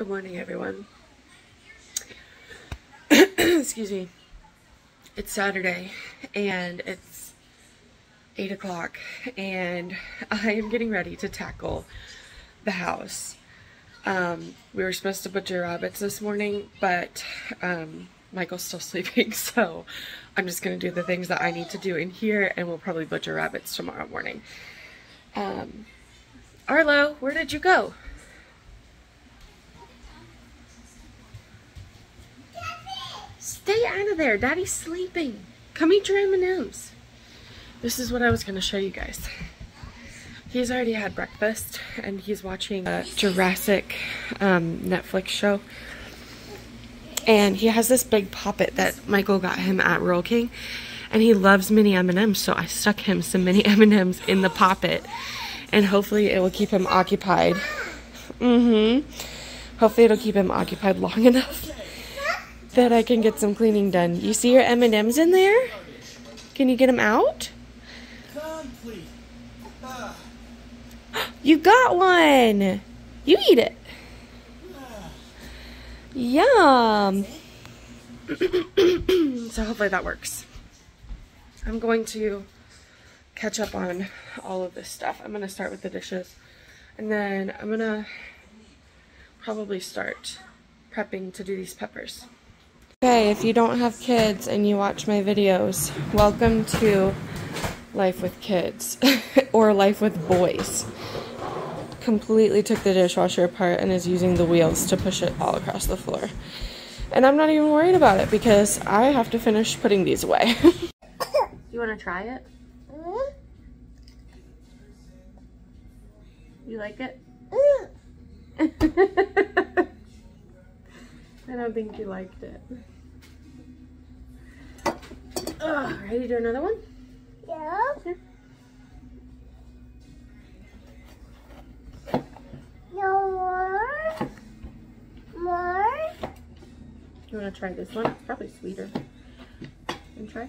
Good morning, everyone. Excuse me. It's Saturday and it's 8 o'clock and I am getting ready to tackle the house. Um, we were supposed to butcher rabbits this morning, but um, Michael's still sleeping, so I'm just going to do the things that I need to do in here and we'll probably butcher rabbits tomorrow morning. Um, Arlo, where did you go? Stay out of there. Daddy's sleeping. Come eat your M&Ms. This is what I was going to show you guys. He's already had breakfast and he's watching a Jurassic um, Netflix show. And he has this big poppet that Michael got him at Rural King. And he loves mini M&Ms, so I stuck him some mini M&Ms in the poppet. And hopefully it will keep him occupied. Mm-hmm. Hopefully it'll keep him occupied long enough that I can get some cleaning done. You see your M&Ms in there? Can you get them out? You got one. You eat it. Yum. so hopefully that works. I'm going to catch up on all of this stuff. I'm going to start with the dishes. And then I'm going to probably start prepping to do these peppers. Okay, if you don't have kids and you watch my videos, welcome to Life with Kids or Life with Boys. Completely took the dishwasher apart and is using the wheels to push it all across the floor. And I'm not even worried about it because I have to finish putting these away. you want to try it? You like it? Mm. I don't think you liked it. Ugh, ready to do another one? Yeah. Okay. No more. More. You want to try this one? It's probably sweeter. And try.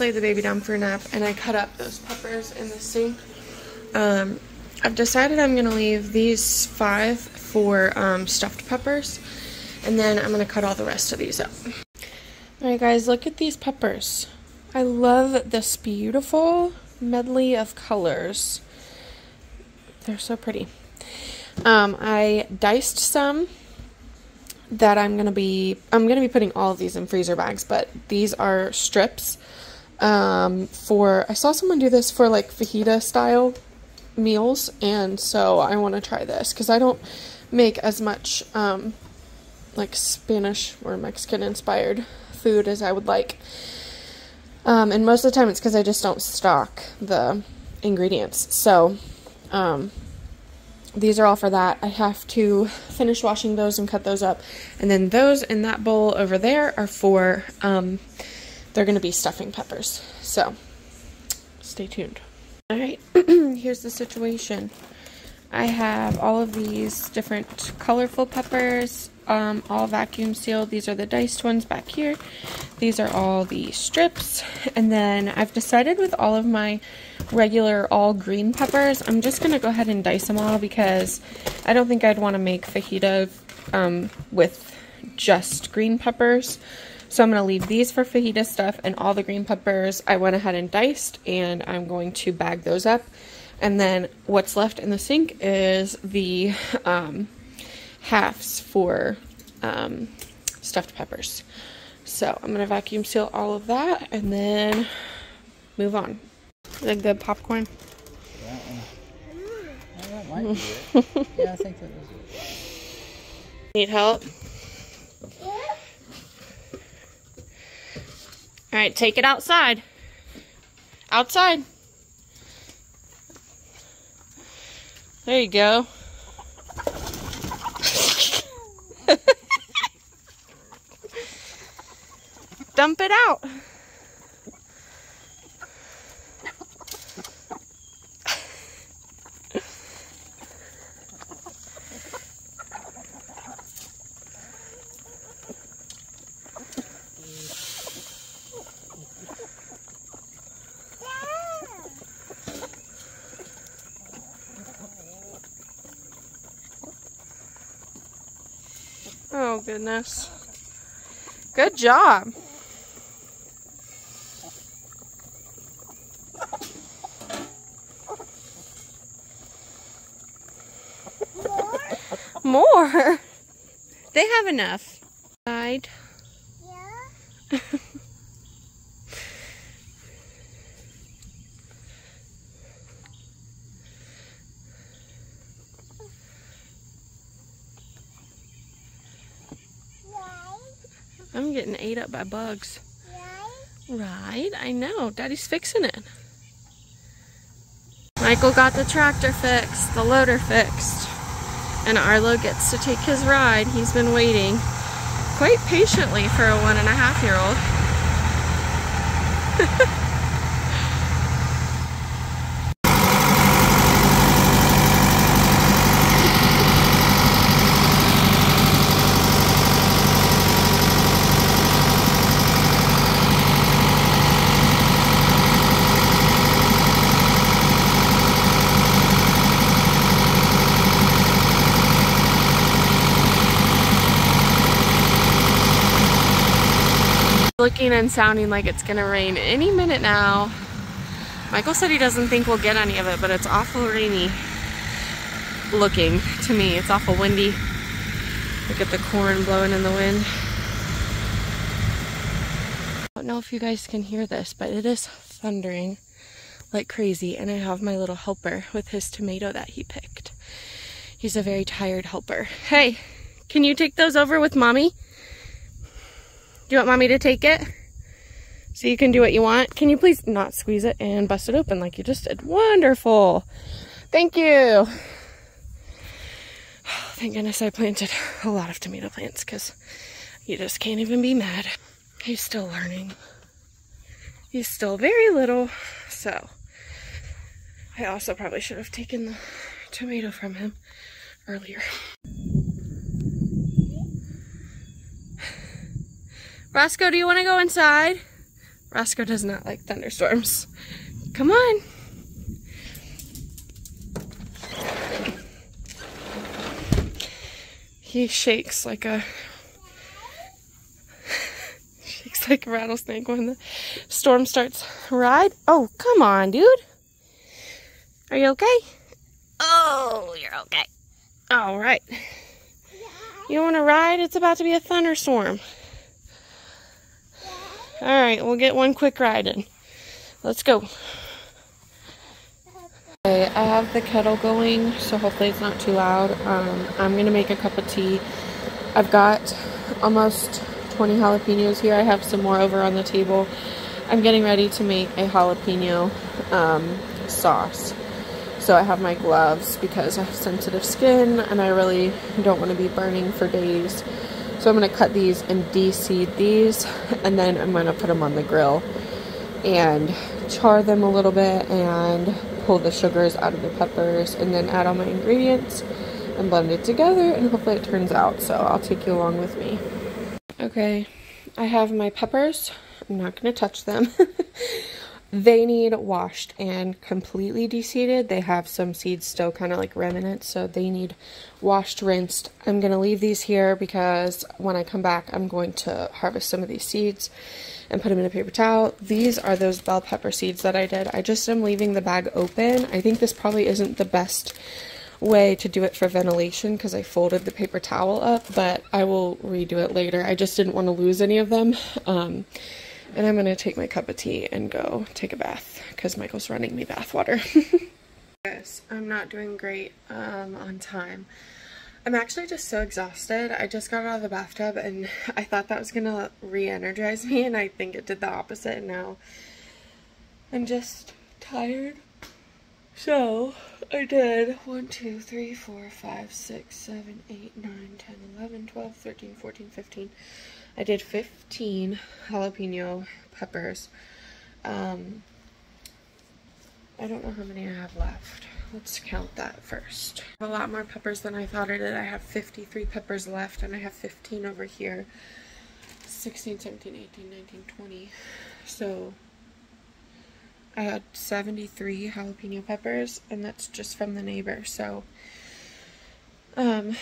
Just laid the baby down for a nap and I cut up those peppers in the sink. Um, I've decided I'm going to leave these five for um, stuffed peppers and then I'm going to cut all the rest of these up. Alright guys, look at these peppers. I love this beautiful medley of colors. They're so pretty. Um, I diced some that I'm gonna be I'm gonna be putting all of these in freezer bags, but these are strips um, for I saw someone do this for like fajita style meals, and so I want to try this because I don't make as much um, like Spanish or Mexican inspired food as I would like. Um, and most of the time it's because I just don't stock the ingredients. So, um, these are all for that. I have to finish washing those and cut those up. And then those in that bowl over there are for, um, they're going to be stuffing peppers. So, stay tuned. All right, here's the situation. I have all of these different colorful peppers, um, all vacuum sealed. These are the diced ones back here. These are all the strips. And then I've decided with all of my regular all green peppers, I'm just going to go ahead and dice them all because I don't think I'd want to make fajita um, with just green peppers. So I'm going to leave these for fajita stuff and all the green peppers I went ahead and diced and I'm going to bag those up. And then what's left in the sink is the um, halves for um, stuffed peppers. So I'm going to vacuum seal all of that and then move on. Like the popcorn. That that might be it. yeah, I think that it. Need help? All right, take it outside. Outside. There you go. Dump it out. Goodness. Good job. More? They have enough. Side. Yeah. Right. I'm getting ate up by bugs. Right. Right, I know. Daddy's fixing it. Michael got the tractor fixed, the loader fixed, and Arlo gets to take his ride. He's been waiting quite patiently for a one and a half year old. Looking and sounding like it's gonna rain any minute now. Michael said he doesn't think we'll get any of it, but it's awful rainy looking to me. It's awful windy. Look at the corn blowing in the wind. I don't know if you guys can hear this, but it is thundering like crazy. And I have my little helper with his tomato that he picked. He's a very tired helper. Hey, can you take those over with mommy? Do you want mommy to take it? So you can do what you want. Can you please not squeeze it and bust it open like you just did? Wonderful. Thank you. Thank goodness I planted a lot of tomato plants because you just can't even be mad. He's still learning. He's still very little, so I also probably should have taken the tomato from him earlier. Roscoe, do you want to go inside? Roscoe does not like thunderstorms. Come on. He shakes like a shakes like a rattlesnake when the storm starts. Ride? Oh, come on, dude. Are you okay? Oh, you're okay. All right. You want to ride? It's about to be a thunderstorm. All right, we'll get one quick ride in. Let's go. Okay, I have the kettle going, so hopefully it's not too loud. Um, I'm gonna make a cup of tea. I've got almost 20 jalapenos here. I have some more over on the table. I'm getting ready to make a jalapeno um, sauce. So I have my gloves because I have sensitive skin and I really don't want to be burning for days. So I'm going to cut these and de-seed these and then I'm going to put them on the grill and char them a little bit and pull the sugars out of the peppers and then add all my ingredients and blend it together and hopefully it turns out. So I'll take you along with me. Okay, I have my peppers. I'm not going to touch them. they need washed and completely de-seeded. They have some seeds still kind of like remnants, so they need washed, rinsed. I'm going to leave these here because when I come back, I'm going to harvest some of these seeds and put them in a paper towel. These are those bell pepper seeds that I did. I just am leaving the bag open. I think this probably isn't the best way to do it for ventilation because I folded the paper towel up, but I will redo it later. I just didn't want to lose any of them. Um, and I'm going to take my cup of tea and go take a bath because Michael's running me bath water. yes, I'm not doing great um, on time. I'm actually just so exhausted. I just got out of the bathtub and I thought that was going to re-energize me and I think it did the opposite and now I'm just tired. So I did 1, 2, 3, 4, 5, 6, 7, 8, 9, 10, 11, 12, 13, 14, 15. I did 15 jalapeno peppers. Um, I don't know how many I have left. Let's count that first. A lot more peppers than I thought I did. I have 53 peppers left and I have 15 over here. 16, 17, 18, 19, 20. So I had 73 jalapeno peppers and that's just from the neighbor. So um,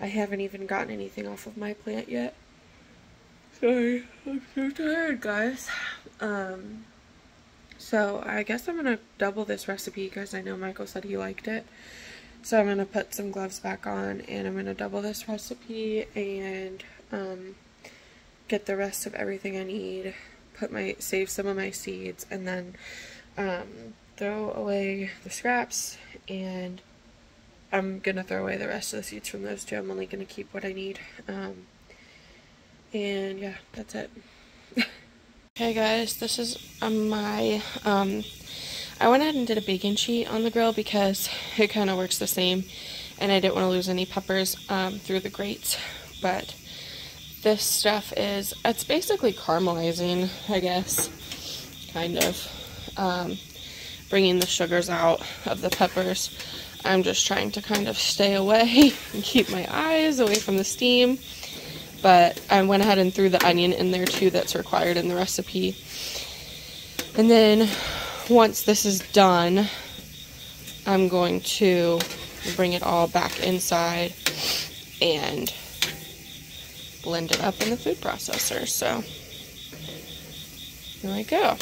I haven't even gotten anything off of my plant yet. Sorry, I'm so tired, guys. Um, so I guess I'm going to double this recipe because I know Michael said he liked it. So I'm going to put some gloves back on and I'm going to double this recipe and um, get the rest of everything I need, put my, save some of my seeds and then um, throw away the scraps and I'm going to throw away the rest of the seeds from those two. I'm only going to keep what I need. Um, and yeah, that's it. hey guys, this is um, my, um, I went ahead and did a bacon sheet on the grill because it kind of works the same and I didn't want to lose any peppers um, through the grates, but this stuff is, it's basically caramelizing, I guess, kind of, um, bringing the sugars out of the peppers. I'm just trying to kind of stay away and keep my eyes away from the steam but I went ahead and threw the onion in there too that's required in the recipe. And then once this is done, I'm going to bring it all back inside and blend it up in the food processor. So here we go.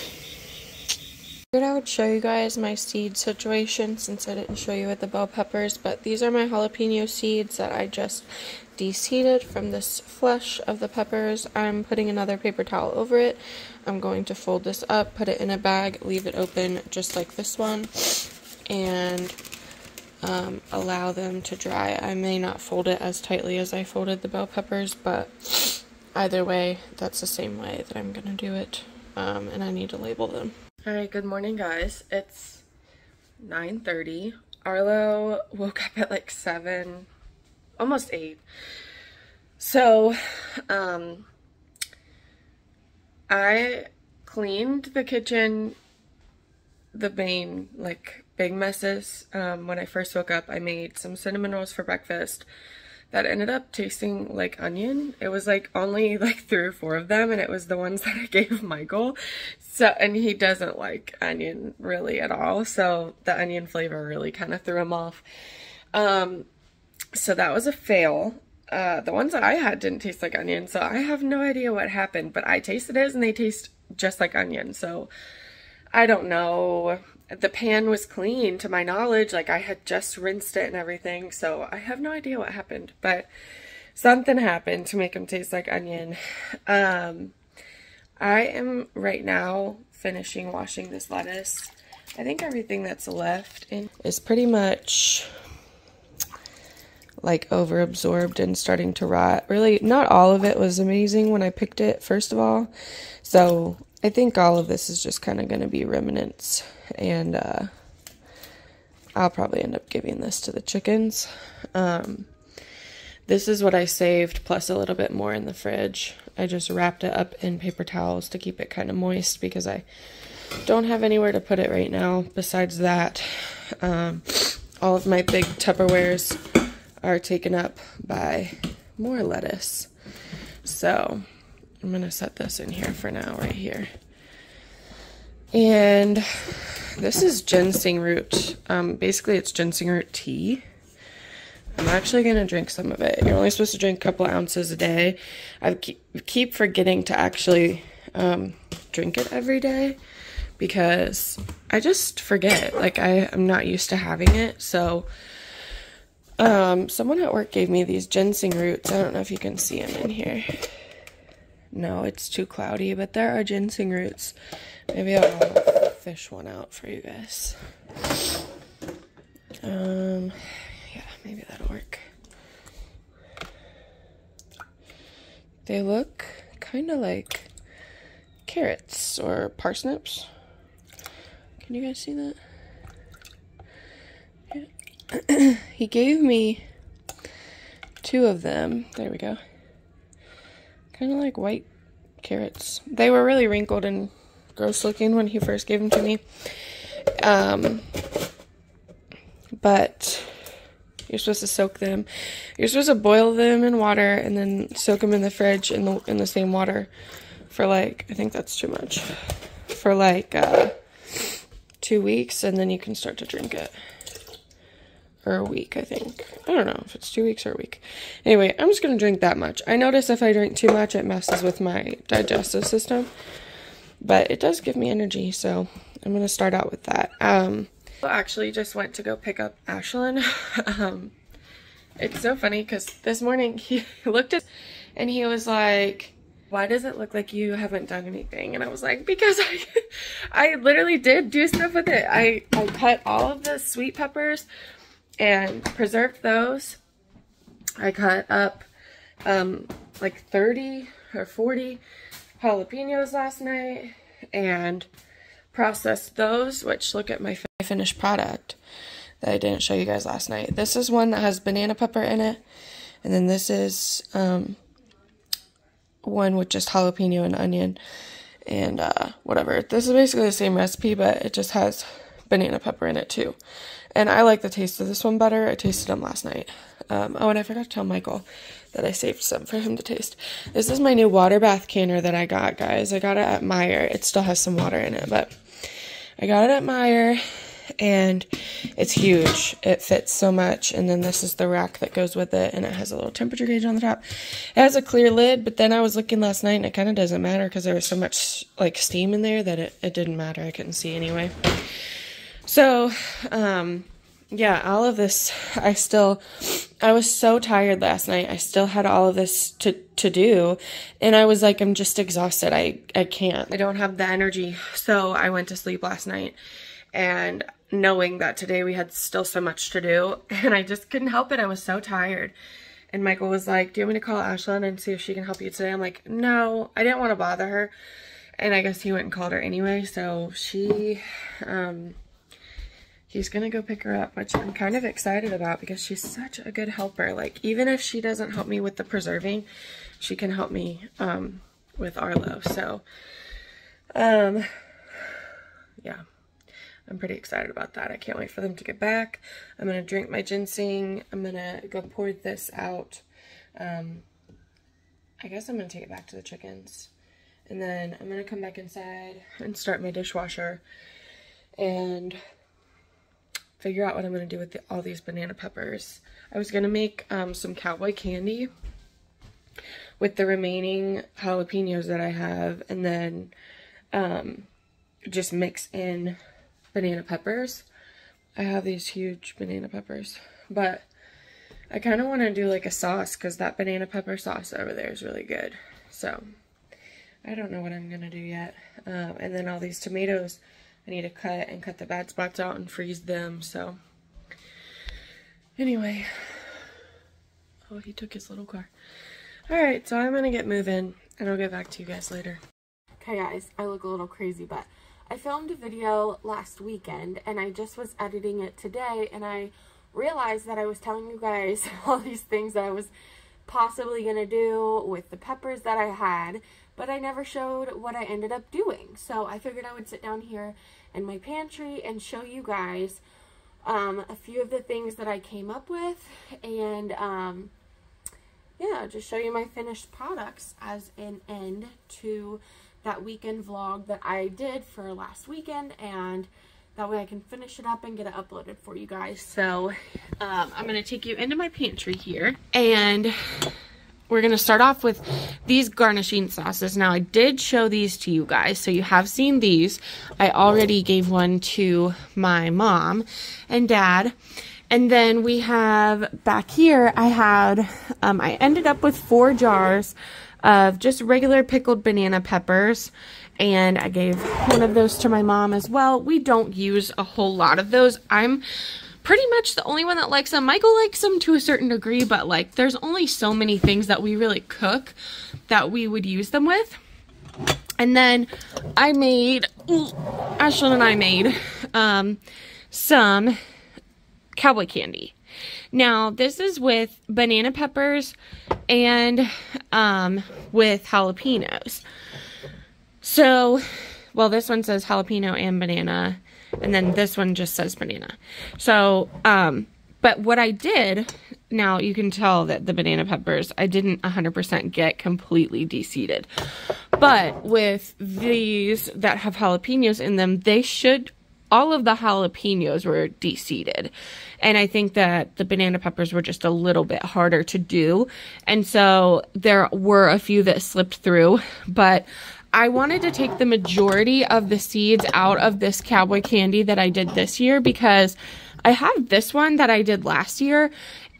I would show you guys my seed situation since I didn't show you with the bell peppers, but these are my jalapeno seeds that I just deseeded from this flesh of the peppers. I'm putting another paper towel over it. I'm going to fold this up, put it in a bag, leave it open just like this one, and um, allow them to dry. I may not fold it as tightly as I folded the bell peppers, but either way, that's the same way that I'm going to do it, um, and I need to label them. All right, good morning, guys. It's 9.30. Arlo woke up at like 7, almost 8. So, um, I cleaned the kitchen, the main, like, big messes. Um, when I first woke up, I made some cinnamon rolls for breakfast that ended up tasting like onion. It was like only like three or four of them and it was the ones that I gave Michael. So, and he doesn't like onion really at all. So the onion flavor really kind of threw him off. Um, so that was a fail. Uh, the ones that I had didn't taste like onion, so I have no idea what happened, but I tasted it and they taste just like onion. So I don't know the pan was clean to my knowledge. Like I had just rinsed it and everything. So I have no idea what happened, but something happened to make them taste like onion. Um, I am right now finishing washing this lettuce. I think everything that's left in is pretty much like over absorbed and starting to rot. Really, not all of it was amazing when I picked it, first of all. So I think all of this is just kind of going to be remnants and uh, I'll probably end up giving this to the chickens. Um, this is what I saved plus a little bit more in the fridge. I just wrapped it up in paper towels to keep it kind of moist because I don't have anywhere to put it right now. Besides that, um, all of my big Tupperwares are taken up by more lettuce. So I'm going to set this in here for now right here. And this is ginseng root. Um, basically, it's ginseng root tea. I'm actually going to drink some of it. You're only supposed to drink a couple ounces a day. I keep forgetting to actually um, drink it every day because I just forget. Like, I, I'm not used to having it. So, um, someone at work gave me these ginseng roots. I don't know if you can see them in here. No, it's too cloudy, but there are ginseng roots. Maybe I'll fish one out for you guys. Um, yeah, maybe that'll work. They look kind of like carrots or parsnips. Can you guys see that? Yeah. he gave me two of them. There we go. Kind of like white carrots. They were really wrinkled and gross looking when he first gave them to me. Um, but you're supposed to soak them. You're supposed to boil them in water and then soak them in the fridge in the in the same water for like I think that's too much. For like uh, two weeks, and then you can start to drink it. Or a week, I think. I don't know if it's two weeks or a week. Anyway, I'm just gonna drink that much. I notice if I drink too much, it messes with my digestive system, but it does give me energy, so I'm gonna start out with that. Um, I actually just went to go pick up Ashlyn. um, it's so funny because this morning he looked at and he was like, why does it look like you haven't done anything? And I was like, because I, I literally did do stuff with it. I, I cut all of the sweet peppers and preserved those. I cut up um, like 30 or 40 jalapenos last night and processed those, which look at my finished product that I didn't show you guys last night. This is one that has banana pepper in it. And then this is um, one with just jalapeno and onion and uh, whatever. This is basically the same recipe, but it just has banana pepper in it too. And I like the taste of this one better. I tasted them last night. Um, oh, and I forgot to tell Michael that I saved some for him to taste. This is my new water bath canner that I got, guys. I got it at Meijer. It still has some water in it, but I got it at Meijer and it's huge. It fits so much. And then this is the rack that goes with it, and it has a little temperature gauge on the top. It has a clear lid, but then I was looking last night, and it kind of doesn't matter because there was so much like steam in there that it, it didn't matter. I couldn't see anyway. So, um, yeah, all of this, I still, I was so tired last night. I still had all of this to, to do. And I was like, I'm just exhausted. I, I can't. I don't have the energy. So I went to sleep last night and knowing that today we had still so much to do and I just couldn't help it. I was so tired. And Michael was like, do you want me to call Ashlyn and see if she can help you today? I'm like, no, I didn't want to bother her. And I guess he went and called her anyway. So she, um, he's going to go pick her up, which I'm kind of excited about because she's such a good helper. Like, even if she doesn't help me with the preserving, she can help me, um, with Arlo. So, um, yeah. I'm pretty excited about that. I can't wait for them to get back. I'm going to drink my ginseng. I'm going to go pour this out. Um, I guess I'm going to take it back to the chickens. And then I'm going to come back inside and start my dishwasher and figure out what I'm going to do with the, all these banana peppers. I was going to make um, some cowboy candy with the remaining jalapenos that I have and then um, just mix in banana peppers. I have these huge banana peppers, but I kind of want to do like a sauce because that banana pepper sauce over there is really good. So I don't know what I'm going to do yet. Um, and then all these tomatoes, I need to cut and cut the bad spots out and freeze them. So anyway, oh, he took his little car. All right, so I'm going to get moving and I'll get back to you guys later. Okay, guys, I look a little crazy, but I filmed a video last weekend and I just was editing it today and I realized that I was telling you guys all these things that I was possibly going to do with the peppers that I had, but I never showed what I ended up doing. So I figured I would sit down here in my pantry and show you guys um, a few of the things that I came up with and um, yeah, just show you my finished products as an end to that weekend vlog that I did for last weekend and that way I can finish it up and get it uploaded for you guys. So um, I'm going to take you into my pantry here and we're going to start off with these garnishing sauces. Now I did show these to you guys, so you have seen these. I already gave one to my mom and dad. And then we have back here, I had, um, I ended up with four jars of just regular pickled banana peppers. And I gave one of those to my mom as well. We don't use a whole lot of those. I'm pretty much the only one that likes them. Michael likes them to a certain degree, but like there's only so many things that we really cook that we would use them with. And then I made, ooh, Ashlyn and I made um, some cowboy candy. Now, this is with banana peppers and um, with jalapenos. So, well, this one says jalapeno and banana, and then this one just says banana. So, um, but what I did, now you can tell that the banana peppers, I didn't 100% get completely deseeded. But with these that have jalapenos in them, they should all of the jalapenos were deseeded. And I think that the banana peppers were just a little bit harder to do. And so there were a few that slipped through, but I wanted to take the majority of the seeds out of this cowboy candy that I did this year because I have this one that I did last year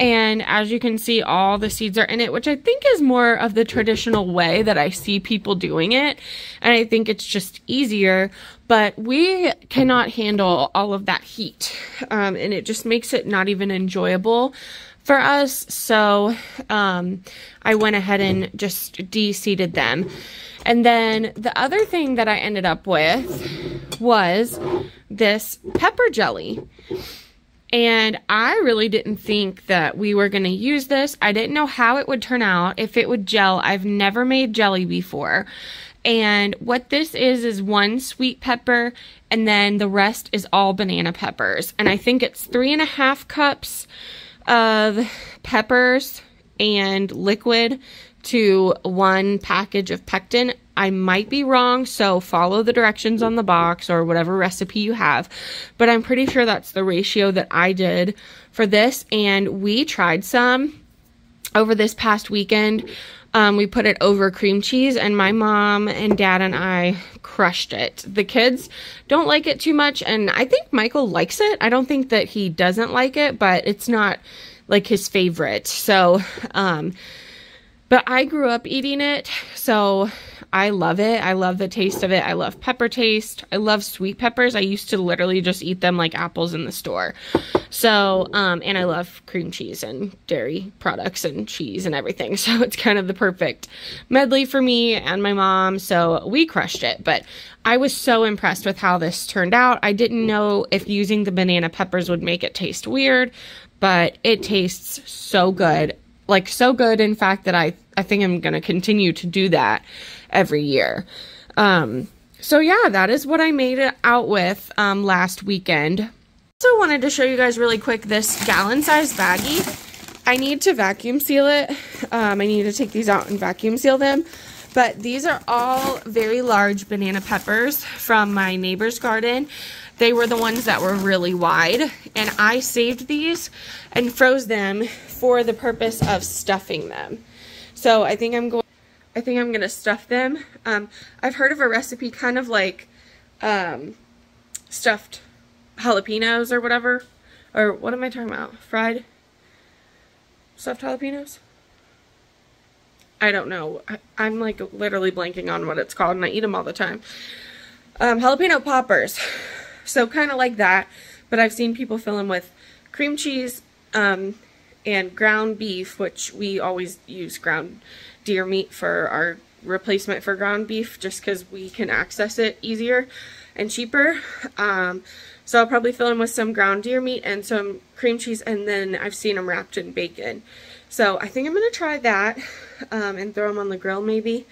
and as you can see, all the seeds are in it, which I think is more of the traditional way that I see people doing it. And I think it's just easier, but we cannot handle all of that heat. Um, and it just makes it not even enjoyable for us. So um, I went ahead and just de-seeded them. And then the other thing that I ended up with was this pepper jelly. And I really didn't think that we were going to use this. I didn't know how it would turn out, if it would gel. I've never made jelly before. And what this is, is one sweet pepper, and then the rest is all banana peppers. And I think it's three and a half cups of peppers and liquid to one package of pectin. I might be wrong, so follow the directions on the box or whatever recipe you have. But I'm pretty sure that's the ratio that I did for this. And we tried some over this past weekend. Um, we put it over cream cheese, and my mom and dad and I crushed it. The kids don't like it too much, and I think Michael likes it. I don't think that he doesn't like it, but it's not like his favorite. So, um, but I grew up eating it, so I love it. I love the taste of it. I love pepper taste. I love sweet peppers. I used to literally just eat them like apples in the store. So, um, and I love cream cheese and dairy products and cheese and everything. So it's kind of the perfect medley for me and my mom. So we crushed it. But I was so impressed with how this turned out. I didn't know if using the banana peppers would make it taste weird, but it tastes so good like so good in fact that I I think I'm going to continue to do that every year. Um so yeah, that is what I made it out with um last weekend. Also wanted to show you guys really quick this gallon size baggie. I need to vacuum seal it. Um, I need to take these out and vacuum seal them. But these are all very large banana peppers from my neighbor's garden. They were the ones that were really wide. And I saved these and froze them for the purpose of stuffing them. So I think I'm going I think I'm going to stuff them. Um, I've heard of a recipe kind of like um, stuffed jalapenos or whatever. Or what am I talking about? Fried stuffed jalapenos? I don't know. I, am like literally blanking on what it's called and I eat them all the time. Um, jalapeno poppers. So kind of like that. But I've seen people fill them with cream cheese, um, and ground beef, which we always use ground deer meat for our replacement for ground beef just because we can access it easier and cheaper. Um, so I'll probably fill them with some ground deer meat and some cream cheese and then I've seen them wrapped in bacon. So I think I'm going to try that um, and throw them on the grill maybe.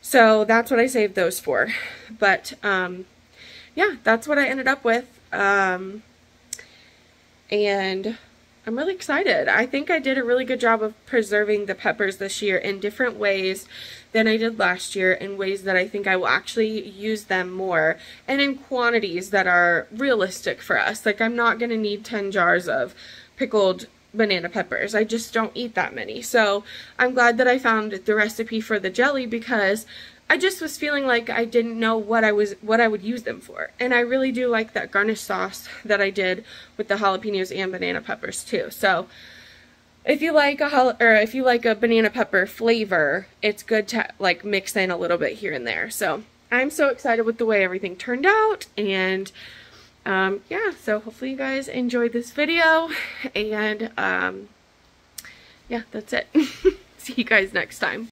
So that's what I saved those for. But um, yeah, that's what I ended up with. Um, and I'm really excited. I think I did a really good job of preserving the peppers this year in different ways than I did last year in ways that I think I will actually use them more and in quantities that are realistic for us. Like I'm not going to need 10 jars of pickled banana peppers. I just don't eat that many. So I'm glad that I found the recipe for the jelly because I just was feeling like I didn't know what I was what I would use them for. And I really do like that garnish sauce that I did with the jalapenos and banana peppers too. So if you like a or if you like a banana pepper flavor, it's good to like mix in a little bit here and there. So I'm so excited with the way everything turned out and um, yeah, so hopefully you guys enjoyed this video and um, yeah, that's it. See you guys next time.